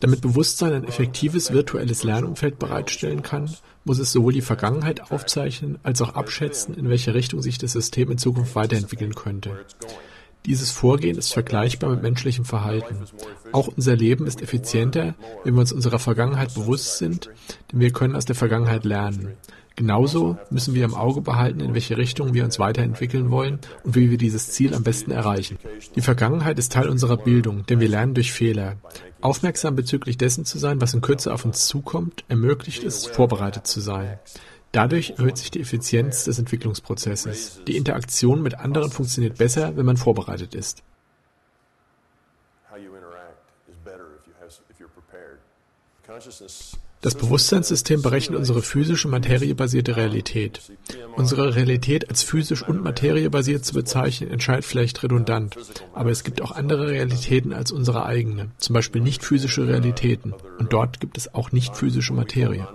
Damit Bewusstsein ein effektives virtuelles Lernumfeld bereitstellen kann, muss es sowohl die Vergangenheit aufzeichnen als auch abschätzen, in welche Richtung sich das System in Zukunft weiterentwickeln könnte. Dieses Vorgehen ist vergleichbar mit menschlichem Verhalten. Auch unser Leben ist effizienter, wenn wir uns unserer Vergangenheit bewusst sind, denn wir können aus der Vergangenheit lernen. Genauso müssen wir im Auge behalten, in welche Richtung wir uns weiterentwickeln wollen und wie wir dieses Ziel am besten erreichen. Die Vergangenheit ist Teil unserer Bildung, denn wir lernen durch Fehler. Aufmerksam bezüglich dessen zu sein, was in Kürze auf uns zukommt, ermöglicht es, vorbereitet zu sein. Dadurch erhöht sich die Effizienz des Entwicklungsprozesses. Die Interaktion mit anderen funktioniert besser, wenn man vorbereitet ist. Das Bewusstseinssystem berechnet unsere physische materiebasierte Realität. Unsere Realität als physisch und materiebasiert zu bezeichnen, entscheidet vielleicht redundant, aber es gibt auch andere Realitäten als unsere eigene, zum Beispiel nicht physische Realitäten. Und dort gibt es auch nicht physische Materie.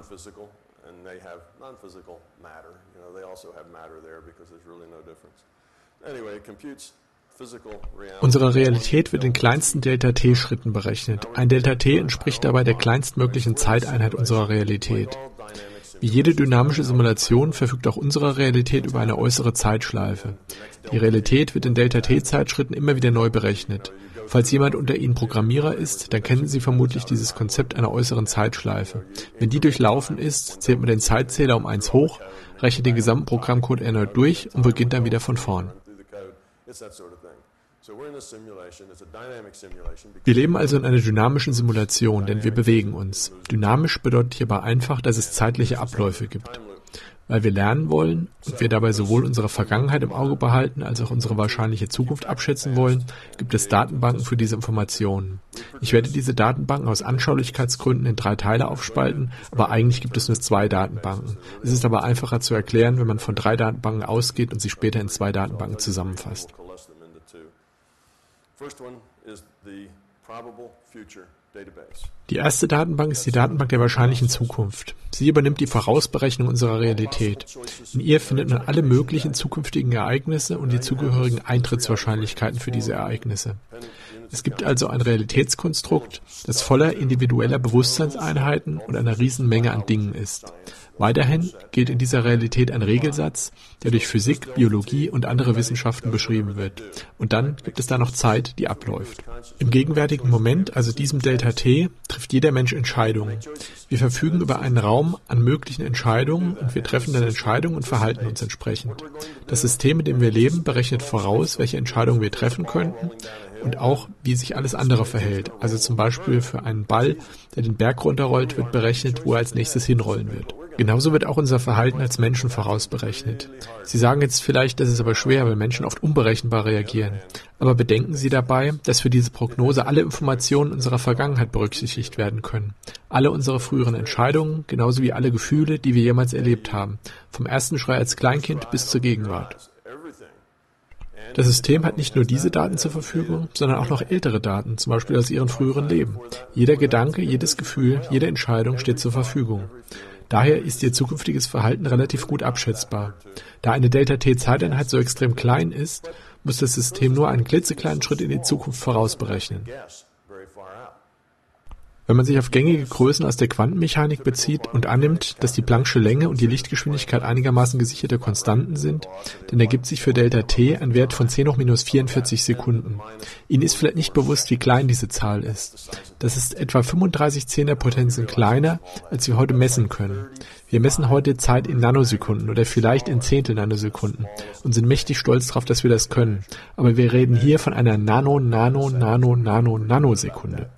Unsere Realität wird in kleinsten Delta-T-Schritten berechnet. Ein Delta-T entspricht dabei der kleinstmöglichen Zeiteinheit unserer Realität. Wie jede dynamische Simulation verfügt auch unsere Realität über eine äußere Zeitschleife. Die Realität wird in Delta-T-Zeitschritten immer wieder neu berechnet. Falls jemand unter Ihnen Programmierer ist, dann kennen Sie vermutlich dieses Konzept einer äußeren Zeitschleife. Wenn die durchlaufen ist, zählt man den Zeitzähler um eins hoch, rechnet den gesamten Programmcode erneut durch und beginnt dann wieder von vorn. Wir leben also in einer dynamischen Simulation, denn wir bewegen uns. Dynamisch bedeutet hierbei einfach, dass es zeitliche Abläufe gibt. Weil wir lernen wollen und wir dabei sowohl unsere Vergangenheit im Auge behalten als auch unsere wahrscheinliche Zukunft abschätzen wollen, gibt es Datenbanken für diese Informationen. Ich werde diese Datenbanken aus Anschaulichkeitsgründen in drei Teile aufspalten, aber eigentlich gibt es nur zwei Datenbanken. Es ist aber einfacher zu erklären, wenn man von drei Datenbanken ausgeht und sie später in zwei Datenbanken zusammenfasst. Die erste Datenbank ist die Datenbank der wahrscheinlichen Zukunft. Sie übernimmt die Vorausberechnung unserer Realität. In ihr findet man alle möglichen zukünftigen Ereignisse und die zugehörigen Eintrittswahrscheinlichkeiten für diese Ereignisse. Es gibt also ein Realitätskonstrukt, das voller individueller Bewusstseinseinheiten und einer Riesenmenge an Dingen ist. Weiterhin gilt in dieser Realität ein Regelsatz, der durch Physik, Biologie und andere Wissenschaften beschrieben wird. Und dann gibt es da noch Zeit, die abläuft. Im gegenwärtigen Moment, also diesem Delta T, trifft jeder Mensch Entscheidungen. Wir verfügen über einen Raum an möglichen Entscheidungen und wir treffen dann Entscheidungen und verhalten uns entsprechend. Das System, in dem wir leben, berechnet voraus, welche Entscheidungen wir treffen könnten und auch, wie sich alles andere verhält. Also zum Beispiel für einen Ball, der den Berg runterrollt, wird berechnet, wo er als nächstes hinrollen wird. Genauso wird auch unser Verhalten als Menschen vorausberechnet. Sie sagen jetzt vielleicht, das ist aber schwer, weil Menschen oft unberechenbar reagieren. Aber bedenken Sie dabei, dass für diese Prognose alle Informationen unserer Vergangenheit berücksichtigt werden können. Alle unsere früheren Entscheidungen, genauso wie alle Gefühle, die wir jemals erlebt haben. Vom ersten Schrei als Kleinkind bis zur Gegenwart. Das System hat nicht nur diese Daten zur Verfügung, sondern auch noch ältere Daten, zum Beispiel aus Ihrem früheren Leben. Jeder Gedanke, jedes Gefühl, jede Entscheidung steht zur Verfügung. Daher ist ihr zukünftiges Verhalten relativ gut abschätzbar. Da eine Delta-T-Zeiteinheit so extrem klein ist, muss das System nur einen klitzekleinen Schritt in die Zukunft vorausberechnen. Wenn man sich auf gängige Größen aus der Quantenmechanik bezieht und annimmt, dass die Planck'sche Länge und die Lichtgeschwindigkeit einigermaßen gesicherte Konstanten sind, dann ergibt sich für Delta t ein Wert von 10 hoch minus 44 Sekunden. Ihnen ist vielleicht nicht bewusst, wie klein diese Zahl ist. Das ist etwa 35 Zehnerpotenzen kleiner, als wir heute messen können. Wir messen heute Zeit in Nanosekunden oder vielleicht in Zehntel Nanosekunden und sind mächtig stolz darauf, dass wir das können. Aber wir reden hier von einer Nano, Nano, Nano, Nano, Nanosekunde.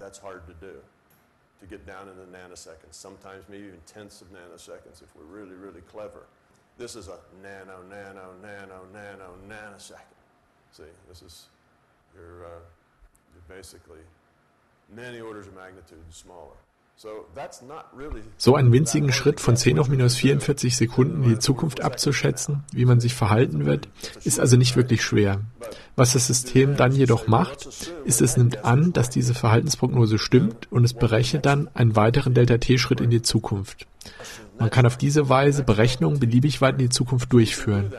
Sometimes maybe even tenths of nanoseconds if we're really, really clever. This is a nano, nano, nano, nano, nanosecond. See, this is, you're, uh, you're basically many orders of magnitude smaller. So einen winzigen Schritt von 10 auf minus 44 Sekunden in die Zukunft abzuschätzen, wie man sich verhalten wird, ist also nicht wirklich schwer. Was das System dann jedoch macht, ist, es nimmt an, dass diese Verhaltensprognose stimmt und es berechnet dann einen weiteren Delta-T-Schritt in die Zukunft. Man kann auf diese Weise Berechnungen beliebig weit in die Zukunft durchführen.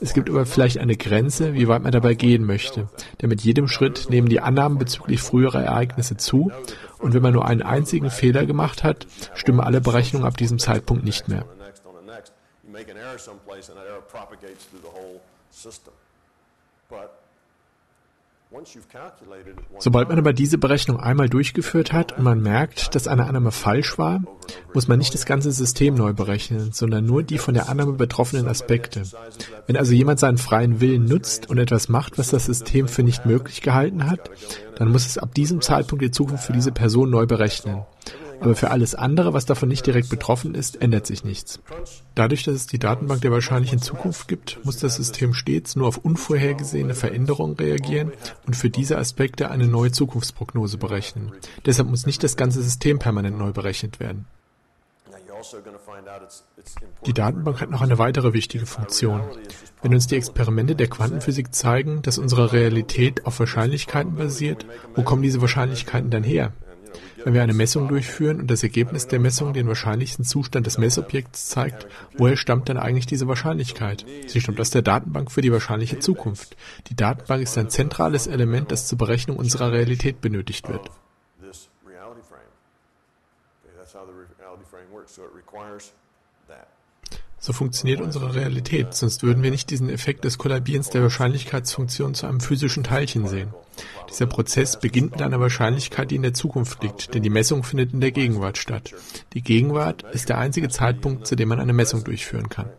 Es gibt aber vielleicht eine Grenze, wie weit man dabei gehen möchte, denn mit jedem Schritt nehmen die Annahmen bezüglich früherer Ereignisse zu und wenn man nur einen einzigen Fehler gemacht hat, stimmen alle Berechnungen ab diesem Zeitpunkt nicht mehr. But Sobald man aber diese Berechnung einmal durchgeführt hat und man merkt, dass eine Annahme falsch war, muss man nicht das ganze System neu berechnen, sondern nur die von der Annahme betroffenen Aspekte. Wenn also jemand seinen freien Willen nutzt und etwas macht, was das System für nicht möglich gehalten hat, dann muss es ab diesem Zeitpunkt die Zukunft für diese Person neu berechnen. Aber für alles andere, was davon nicht direkt betroffen ist, ändert sich nichts. Dadurch, dass es die Datenbank der wahrscheinlichen Zukunft gibt, muss das System stets nur auf unvorhergesehene Veränderungen reagieren und für diese Aspekte eine neue Zukunftsprognose berechnen. Deshalb muss nicht das ganze System permanent neu berechnet werden. Die Datenbank hat noch eine weitere wichtige Funktion. Wenn uns die Experimente der Quantenphysik zeigen, dass unsere Realität auf Wahrscheinlichkeiten basiert, wo kommen diese Wahrscheinlichkeiten dann her? Wenn wir eine Messung durchführen und das Ergebnis der Messung den wahrscheinlichsten Zustand des Messobjekts zeigt, woher stammt dann eigentlich diese Wahrscheinlichkeit? Sie stammt aus der Datenbank für die wahrscheinliche Zukunft. Die Datenbank ist ein zentrales Element, das zur Berechnung unserer Realität benötigt wird. So funktioniert unsere Realität, sonst würden wir nicht diesen Effekt des Kollabierens der Wahrscheinlichkeitsfunktion zu einem physischen Teilchen sehen. Dieser Prozess beginnt mit einer Wahrscheinlichkeit, die in der Zukunft liegt, denn die Messung findet in der Gegenwart statt. Die Gegenwart ist der einzige Zeitpunkt, zu dem man eine Messung durchführen kann.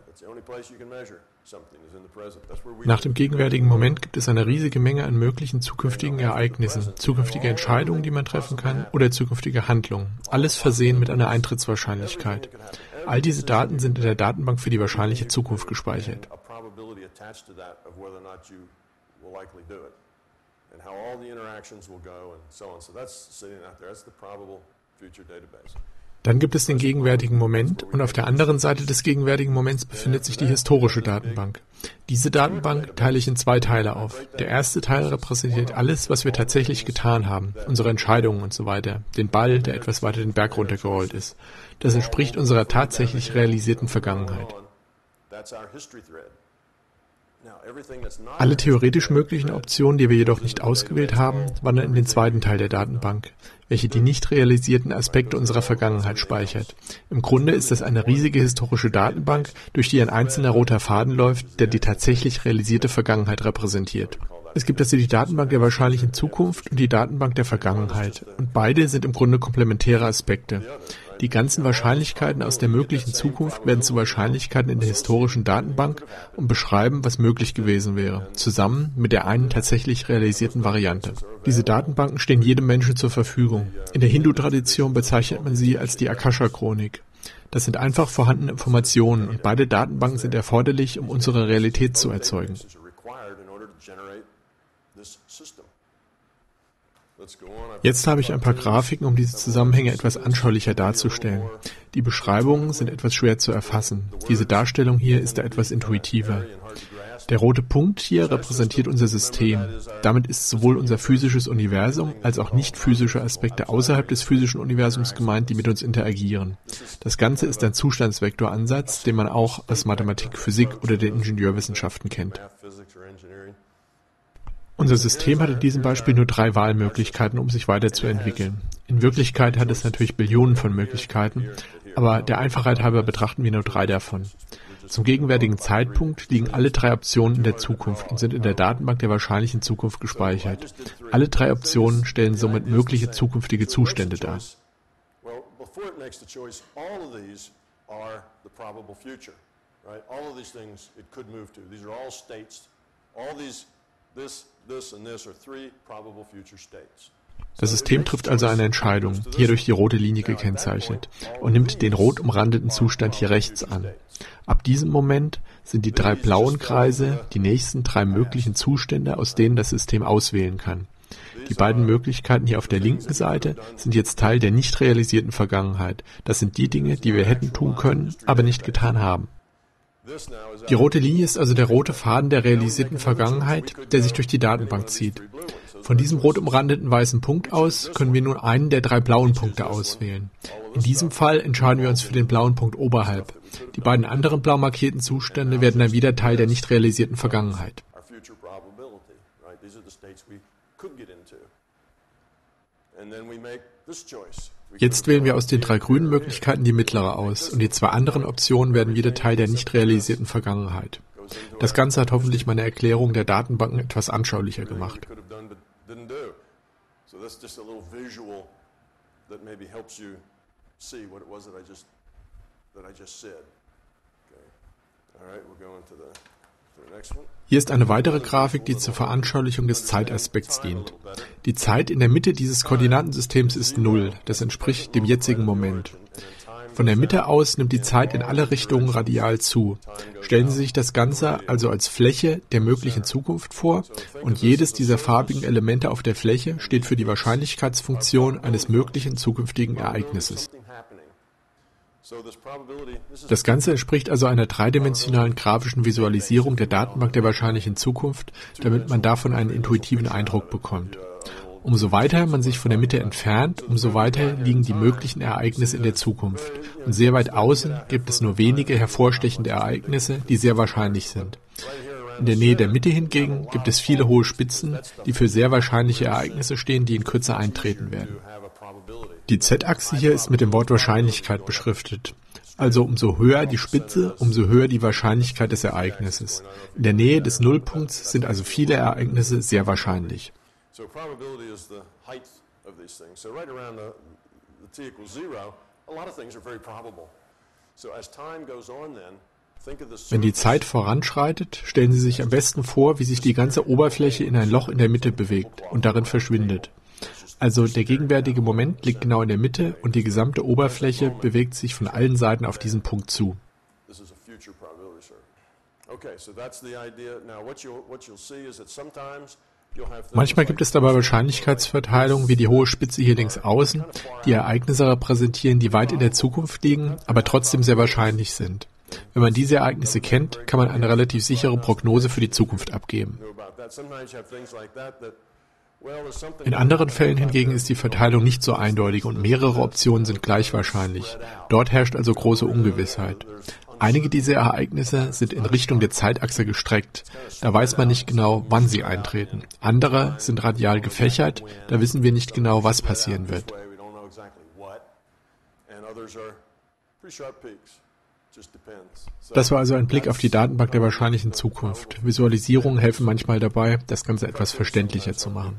Nach dem gegenwärtigen Moment gibt es eine riesige Menge an möglichen zukünftigen Ereignissen, zukünftige Entscheidungen, die man treffen kann, oder zukünftige Handlungen. Alles versehen mit einer Eintrittswahrscheinlichkeit. All diese Daten sind in der Datenbank für die wahrscheinliche Zukunft gespeichert. Dann gibt es den gegenwärtigen Moment und auf der anderen Seite des gegenwärtigen Moments befindet sich die historische Datenbank. Diese Datenbank teile ich in zwei Teile auf. Der erste Teil repräsentiert alles, was wir tatsächlich getan haben, unsere Entscheidungen und so weiter, den Ball, der etwas weiter den Berg runtergerollt ist. Das entspricht unserer tatsächlich realisierten Vergangenheit. Alle theoretisch möglichen Optionen, die wir jedoch nicht ausgewählt haben, wandern in den zweiten Teil der Datenbank, welche die nicht realisierten Aspekte unserer Vergangenheit speichert. Im Grunde ist es eine riesige historische Datenbank, durch die ein einzelner roter Faden läuft, der die tatsächlich realisierte Vergangenheit repräsentiert. Es gibt also die Datenbank der wahrscheinlichen Zukunft und die Datenbank der Vergangenheit, und beide sind im Grunde komplementäre Aspekte. Die ganzen Wahrscheinlichkeiten aus der möglichen Zukunft werden zu Wahrscheinlichkeiten in der historischen Datenbank und beschreiben, was möglich gewesen wäre, zusammen mit der einen tatsächlich realisierten Variante. Diese Datenbanken stehen jedem Menschen zur Verfügung. In der Hindu-Tradition bezeichnet man sie als die Akasha-Chronik. Das sind einfach vorhandene Informationen und beide Datenbanken sind erforderlich, um unsere Realität zu erzeugen. Jetzt habe ich ein paar Grafiken, um diese Zusammenhänge etwas anschaulicher darzustellen. Die Beschreibungen sind etwas schwer zu erfassen. Diese Darstellung hier ist da etwas intuitiver. Der rote Punkt hier repräsentiert unser System. Damit ist sowohl unser physisches Universum als auch nicht physische Aspekte außerhalb des physischen Universums gemeint, die mit uns interagieren. Das Ganze ist ein Zustandsvektoransatz, den man auch aus Mathematik, Physik oder den Ingenieurwissenschaften kennt. Unser System hat in diesem Beispiel nur drei Wahlmöglichkeiten, um sich weiterzuentwickeln. In Wirklichkeit hat es natürlich Billionen von Möglichkeiten, aber der Einfachheit halber betrachten wir nur drei davon. Zum gegenwärtigen Zeitpunkt liegen alle drei Optionen in der Zukunft und sind in der Datenbank der wahrscheinlichen Zukunft gespeichert. Alle drei Optionen stellen somit mögliche zukünftige Zustände dar. All these das System trifft also eine Entscheidung, hier durch die rote Linie gekennzeichnet, und nimmt den rot umrandeten Zustand hier rechts an. Ab diesem Moment sind die drei blauen Kreise die nächsten drei möglichen Zustände, aus denen das System auswählen kann. Die beiden Möglichkeiten hier auf der linken Seite sind jetzt Teil der nicht realisierten Vergangenheit. Das sind die Dinge, die wir hätten tun können, aber nicht getan haben. Die rote Linie ist also der rote Faden der realisierten Vergangenheit, der sich durch die Datenbank zieht. Von diesem rot umrandeten weißen Punkt aus können wir nun einen der drei blauen Punkte auswählen. In diesem Fall entscheiden wir uns für den blauen Punkt oberhalb. Die beiden anderen blau markierten Zustände werden dann wieder Teil der nicht realisierten Vergangenheit. Jetzt wählen wir aus den drei grünen Möglichkeiten die mittlere aus und die zwei anderen Optionen werden wieder Teil der nicht realisierten Vergangenheit. Das Ganze hat hoffentlich meine Erklärung der Datenbanken etwas anschaulicher gemacht. Hier ist eine weitere Grafik, die zur Veranschaulichung des Zeitaspekts dient. Die Zeit in der Mitte dieses Koordinatensystems ist Null, das entspricht dem jetzigen Moment. Von der Mitte aus nimmt die Zeit in alle Richtungen radial zu. Stellen Sie sich das Ganze also als Fläche der möglichen Zukunft vor und jedes dieser farbigen Elemente auf der Fläche steht für die Wahrscheinlichkeitsfunktion eines möglichen zukünftigen Ereignisses. Das Ganze entspricht also einer dreidimensionalen grafischen Visualisierung der Datenbank der wahrscheinlichen Zukunft, damit man davon einen intuitiven Eindruck bekommt. Umso weiter man sich von der Mitte entfernt, umso weiter liegen die möglichen Ereignisse in der Zukunft. Und sehr weit außen gibt es nur wenige hervorstechende Ereignisse, die sehr wahrscheinlich sind. In der Nähe der Mitte hingegen gibt es viele hohe Spitzen, die für sehr wahrscheinliche Ereignisse stehen, die in Kürze eintreten werden. Die Z-Achse hier ist mit dem Wort Wahrscheinlichkeit beschriftet. Also umso höher die Spitze, umso höher die Wahrscheinlichkeit des Ereignisses. In der Nähe des Nullpunkts sind also viele Ereignisse sehr wahrscheinlich. Wenn die Zeit voranschreitet, stellen Sie sich am besten vor, wie sich die ganze Oberfläche in ein Loch in der Mitte bewegt und darin verschwindet. Also der gegenwärtige Moment liegt genau in der Mitte und die gesamte Oberfläche bewegt sich von allen Seiten auf diesen Punkt zu. Manchmal gibt es dabei Wahrscheinlichkeitsverteilungen wie die hohe Spitze hier links außen, die Ereignisse repräsentieren, die weit in der Zukunft liegen, aber trotzdem sehr wahrscheinlich sind. Wenn man diese Ereignisse kennt, kann man eine relativ sichere Prognose für die Zukunft abgeben. In anderen Fällen hingegen ist die Verteilung nicht so eindeutig und mehrere Optionen sind gleich wahrscheinlich. Dort herrscht also große Ungewissheit. Einige dieser Ereignisse sind in Richtung der Zeitachse gestreckt. Da weiß man nicht genau, wann sie eintreten. Andere sind radial gefächert. Da wissen wir nicht genau, was passieren wird. Das war also ein Blick auf die Datenbank der wahrscheinlichen Zukunft. Visualisierungen helfen manchmal dabei, das Ganze etwas verständlicher zu machen.